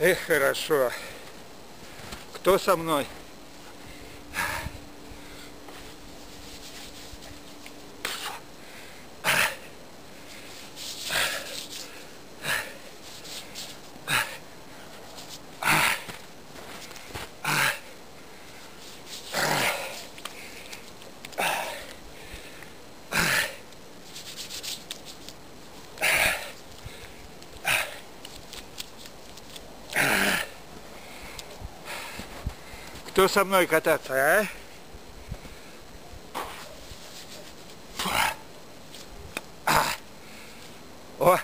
Эх, хорошо. Кто со мной? Кто со мной кататься, а? О!